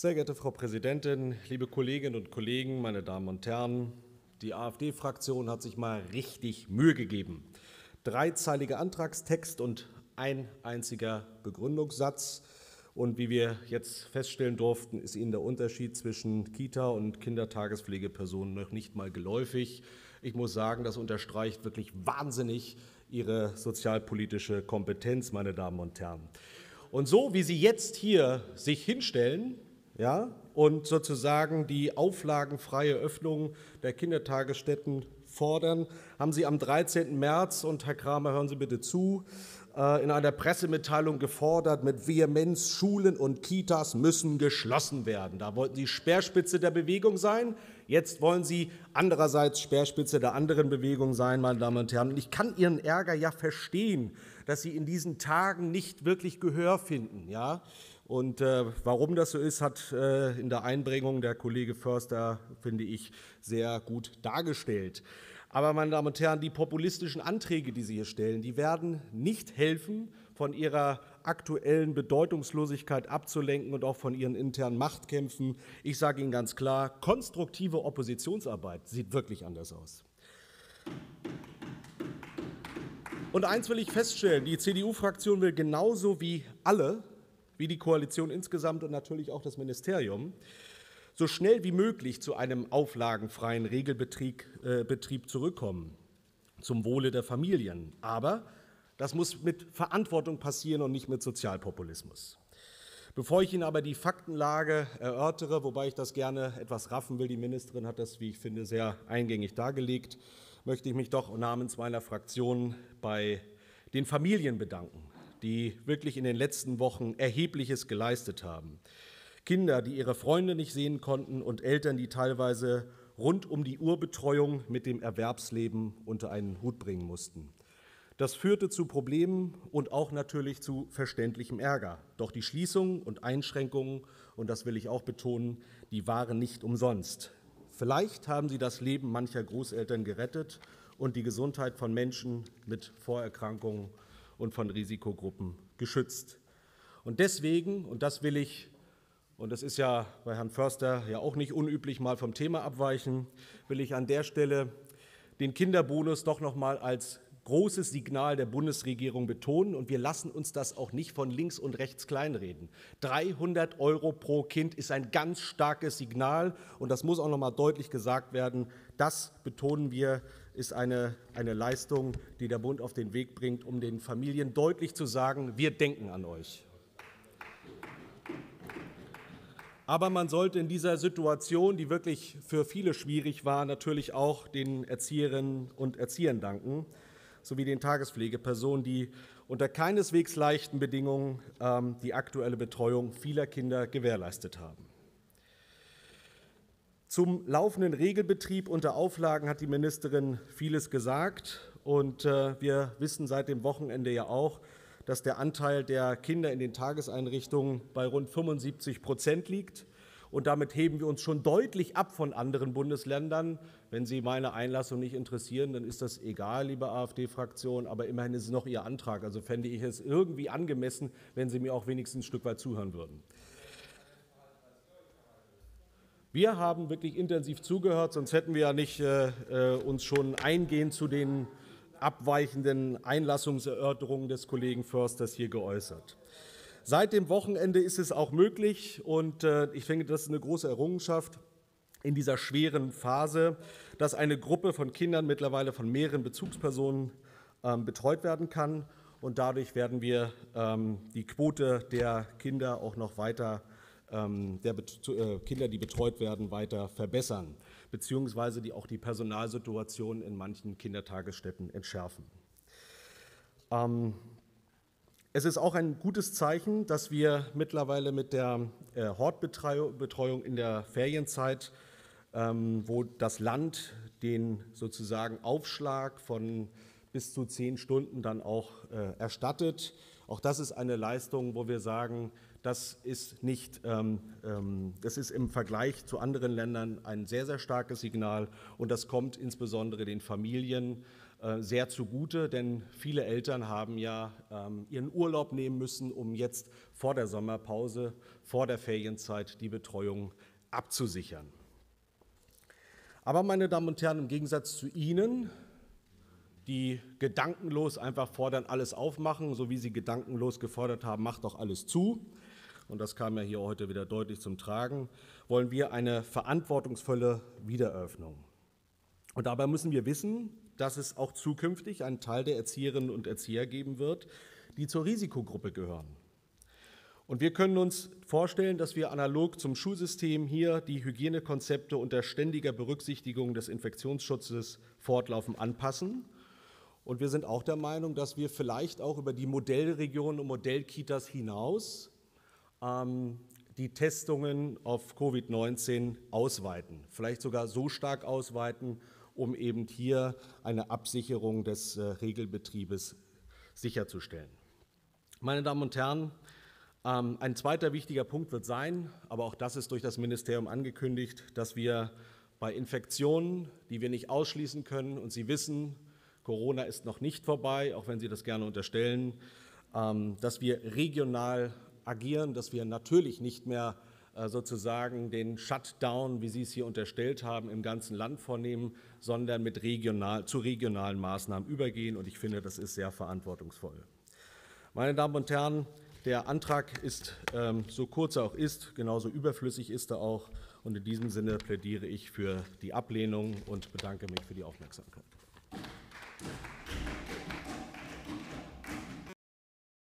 Sehr geehrte Frau Präsidentin, liebe Kolleginnen und Kollegen, meine Damen und Herren, die AfD-Fraktion hat sich mal richtig Mühe gegeben. Dreizeiliger Antragstext und ein einziger Begründungssatz. Und wie wir jetzt feststellen durften, ist Ihnen der Unterschied zwischen Kita und Kindertagespflegepersonen noch nicht mal geläufig. Ich muss sagen, das unterstreicht wirklich wahnsinnig Ihre sozialpolitische Kompetenz, meine Damen und Herren. Und so wie Sie jetzt hier sich hinstellen ja, und sozusagen die auflagenfreie Öffnung der Kindertagesstätten fordern, haben Sie am 13. März, und Herr Kramer, hören Sie bitte zu, äh, in einer Pressemitteilung gefordert mit Vehemenz, Schulen und Kitas müssen geschlossen werden. Da wollten Sie Speerspitze der Bewegung sein. Jetzt wollen Sie andererseits Speerspitze der anderen Bewegung sein, meine Damen und Herren. Und ich kann Ihren Ärger ja verstehen, dass Sie in diesen Tagen nicht wirklich Gehör finden. Ja? Und äh, warum das so ist, hat äh, in der Einbringung der Kollege Förster, finde ich, sehr gut dargestellt. Aber, meine Damen und Herren, die populistischen Anträge, die Sie hier stellen, die werden nicht helfen, von ihrer aktuellen Bedeutungslosigkeit abzulenken und auch von ihren internen Machtkämpfen. Ich sage Ihnen ganz klar, konstruktive Oppositionsarbeit sieht wirklich anders aus. Und eins will ich feststellen, die CDU-Fraktion will genauso wie alle wie die Koalition insgesamt und natürlich auch das Ministerium, so schnell wie möglich zu einem auflagenfreien Regelbetrieb äh, Betrieb zurückkommen, zum Wohle der Familien. Aber das muss mit Verantwortung passieren und nicht mit Sozialpopulismus. Bevor ich Ihnen aber die Faktenlage erörtere, wobei ich das gerne etwas raffen will, die Ministerin hat das, wie ich finde, sehr eingängig dargelegt, möchte ich mich doch namens meiner Fraktion bei den Familien bedanken die wirklich in den letzten Wochen Erhebliches geleistet haben. Kinder, die ihre Freunde nicht sehen konnten und Eltern, die teilweise rund um die Urbetreuung mit dem Erwerbsleben unter einen Hut bringen mussten. Das führte zu Problemen und auch natürlich zu verständlichem Ärger. Doch die Schließungen und Einschränkungen, und das will ich auch betonen, die waren nicht umsonst. Vielleicht haben sie das Leben mancher Großeltern gerettet und die Gesundheit von Menschen mit Vorerkrankungen und von Risikogruppen geschützt. Und deswegen, und das will ich, und das ist ja bei Herrn Förster ja auch nicht unüblich, mal vom Thema abweichen, will ich an der Stelle den Kinderbonus doch noch mal als großes Signal der Bundesregierung betonen und wir lassen uns das auch nicht von links und rechts kleinreden. 300 Euro pro Kind ist ein ganz starkes Signal und das muss auch noch mal deutlich gesagt werden. Das betonen wir ist eine, eine Leistung, die der Bund auf den Weg bringt, um den Familien deutlich zu sagen, wir denken an euch. Aber man sollte in dieser Situation, die wirklich für viele schwierig war, natürlich auch den Erzieherinnen und Erziehern danken, sowie den Tagespflegepersonen, die unter keineswegs leichten Bedingungen ähm, die aktuelle Betreuung vieler Kinder gewährleistet haben. Zum laufenden Regelbetrieb unter Auflagen hat die Ministerin vieles gesagt. Und äh, wir wissen seit dem Wochenende ja auch, dass der Anteil der Kinder in den Tageseinrichtungen bei rund 75 Prozent liegt. Und damit heben wir uns schon deutlich ab von anderen Bundesländern. Wenn Sie meine Einlassung nicht interessieren, dann ist das egal, liebe AfD-Fraktion. Aber immerhin ist es noch Ihr Antrag. Also fände ich es irgendwie angemessen, wenn Sie mir auch wenigstens ein Stück weit zuhören würden. Wir haben wirklich intensiv zugehört, sonst hätten wir ja nicht äh, äh, uns schon eingehend zu den abweichenden Einlassungserörterungen des Kollegen Försters hier geäußert. Seit dem Wochenende ist es auch möglich, und äh, ich finde, das ist eine große Errungenschaft in dieser schweren Phase, dass eine Gruppe von Kindern mittlerweile von mehreren Bezugspersonen ähm, betreut werden kann. Und dadurch werden wir ähm, die Quote der Kinder auch noch weiter der äh, Kinder, die betreut werden, weiter verbessern, beziehungsweise die auch die Personalsituation in manchen Kindertagesstätten entschärfen. Ähm, es ist auch ein gutes Zeichen, dass wir mittlerweile mit der äh, Hortbetreuung in der Ferienzeit, ähm, wo das Land den sozusagen Aufschlag von bis zu zehn Stunden dann auch äh, erstattet. Auch das ist eine Leistung, wo wir sagen, das ist, nicht, ähm, ähm, das ist im Vergleich zu anderen Ländern ein sehr, sehr starkes Signal und das kommt insbesondere den Familien äh, sehr zugute, denn viele Eltern haben ja ähm, ihren Urlaub nehmen müssen, um jetzt vor der Sommerpause, vor der Ferienzeit die Betreuung abzusichern. Aber meine Damen und Herren, im Gegensatz zu Ihnen, die gedankenlos einfach fordern, alles aufmachen, so wie Sie gedankenlos gefordert haben, macht doch alles zu, und das kam ja hier heute wieder deutlich zum Tragen, wollen wir eine verantwortungsvolle Wiedereröffnung. Und dabei müssen wir wissen, dass es auch zukünftig einen Teil der Erzieherinnen und Erzieher geben wird, die zur Risikogruppe gehören. Und wir können uns vorstellen, dass wir analog zum Schulsystem hier die Hygienekonzepte unter ständiger Berücksichtigung des Infektionsschutzes fortlaufend anpassen. Und wir sind auch der Meinung, dass wir vielleicht auch über die Modellregionen und Modellkitas hinaus die Testungen auf Covid-19 ausweiten, vielleicht sogar so stark ausweiten, um eben hier eine Absicherung des äh, Regelbetriebes sicherzustellen. Meine Damen und Herren, ähm, ein zweiter wichtiger Punkt wird sein, aber auch das ist durch das Ministerium angekündigt, dass wir bei Infektionen, die wir nicht ausschließen können, und Sie wissen, Corona ist noch nicht vorbei, auch wenn Sie das gerne unterstellen, ähm, dass wir regional agieren, dass wir natürlich nicht mehr äh, sozusagen den Shutdown, wie Sie es hier unterstellt haben, im ganzen Land vornehmen, sondern mit regional, zu regionalen Maßnahmen übergehen. Und ich finde, das ist sehr verantwortungsvoll. Meine Damen und Herren, der Antrag ist, ähm, so kurz er auch ist, genauso überflüssig ist er auch. Und in diesem Sinne plädiere ich für die Ablehnung und bedanke mich für die Aufmerksamkeit.